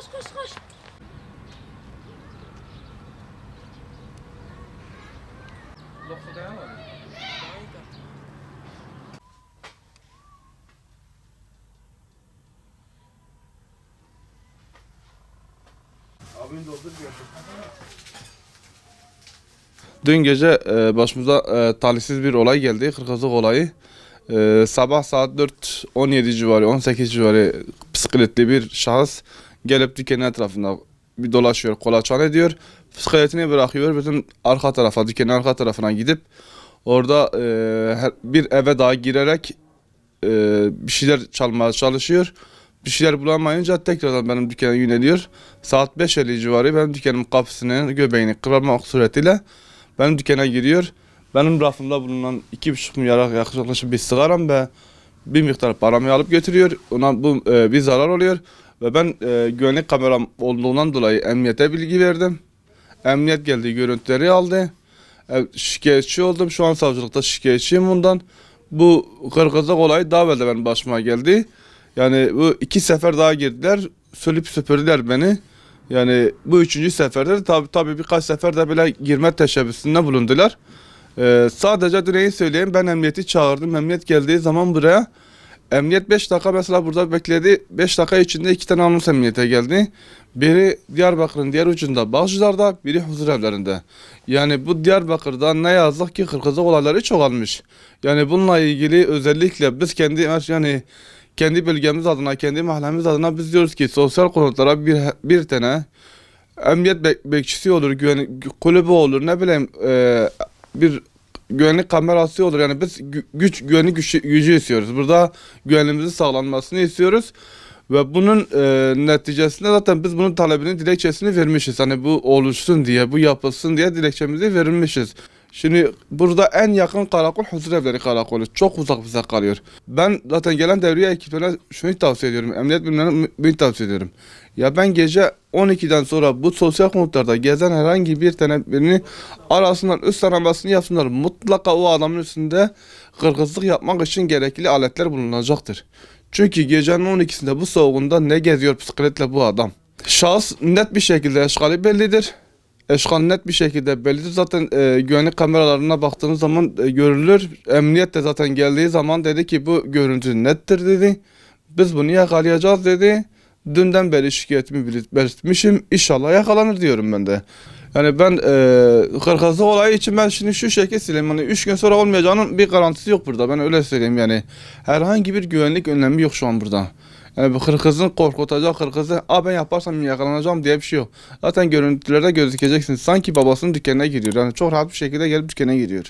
koş koş koş. Dün gece e, başımıza e, talihsiz bir olay geldi. Kırkızlık olayı. E, sabah saat 4.17 civarı, 18 civarı bisikletli bir şahıs gelip dükkanın etrafında bir dolaşıyor, kolaçan ediyor. Bisikletini bırakıyor, bütün arka tarafa, dükkanın arka tarafına gidip orada e, bir eve daha girerek e, bir şeyler çalmaya çalışıyor. Bir şeyler bulamayınca tekrardan benim dükkana yöneliyor. Saat 5.50 civarı benim dükkanımın kapısını, göbeğini kırmak suretiyle benim dükkana giriyor. Benim rafımda bulunan 2,5 milyara yaklaşık bir sigaram ve bir miktar paramı alıp götürüyor. Ona bu e, bir zarar oluyor. Ve ben e, güvenlik kameram olduğundan dolayı emniyete bilgi verdim. Emniyet geldi, görüntüleri aldı. E, şikayetçi oldum. Şu an savcılıkta şikayetçiyim bundan. Bu kırgızlık olayı daha evvel de benim başıma geldi. Yani bu iki sefer daha girdiler. Sölüp süpürdüler beni. Yani bu üçüncü seferde tabi tabi birkaç sefer de böyle girme teşebbüsünde bulundular. Ee, sadece direği söyleyeyim ben emniyeti çağırdım. Emniyet geldiği zaman buraya emniyet 5 dakika mesela burada bekledi. 5 dakika içinde iki tane anons emniyete geldi. Biri Diyarbakır'ın diğer ucunda Bağcılar'da, biri huzur evlerinde. Yani bu Diyarbakır'da ne yazık ki kırkızlık olayları çoğalmış. Yani bununla ilgili özellikle biz kendi yani kendi bölgemiz adına, kendi mahallemiz adına biz diyoruz ki sosyal konutlara bir, bir tane emniyet bek- bekçisi olur, güvenlik kulübü olur, ne bileyim e, bir güvenlik kamerası olur. Yani biz gü- güç güvenlik gücü, gücü istiyoruz. Burada güvenliğimizin sağlanmasını istiyoruz. Ve bunun e, neticesinde zaten biz bunun talebini, dilekçesini vermişiz. Hani bu oluşsun diye, bu yapılsın diye dilekçemizi vermişiz. Şimdi burada en yakın karakol huzur evleri karakolu. Çok uzak bize kalıyor. Ben zaten gelen devriye ekiplerine şunu tavsiye ediyorum. Emniyet birimlerine bunu tavsiye ediyorum. Ya ben gece 12'den sonra bu sosyal konutlarda gezen herhangi bir tane birini arasınlar, üst aramasını yapsınlar. Mutlaka o adamın üstünde kırgızlık yapmak için gerekli aletler bulunacaktır. Çünkü gecenin 12'sinde bu soğuğunda ne geziyor bisikletle bu adam? Şahıs net bir şekilde eşkali bellidir. Eşkal net bir şekilde bellidir. Zaten e, güvenlik kameralarına baktığınız zaman e, görülür. Emniyet de zaten geldiği zaman dedi ki bu görüntü nettir dedi. Biz bunu yakalayacağız dedi. Dünden beri şikayetimi belirtmişim. İnşallah yakalanır diyorum ben de. Yani ben e, kırkızlık olayı için ben şimdi şu şekil söyleyeyim. Hani 3 gün sonra olmayacağının bir garantisi yok burada. Ben öyle söyleyeyim yani. Herhangi bir güvenlik önlemi yok şu an burada. Yani kırkızın korkutacak kırkızı Aa ben yaparsam yakalanacağım diye bir şey yok. Zaten görüntülerde gözükeceksiniz. Sanki babasının dükkanına giriyor. Yani çok rahat bir şekilde gelip dükkana giriyor.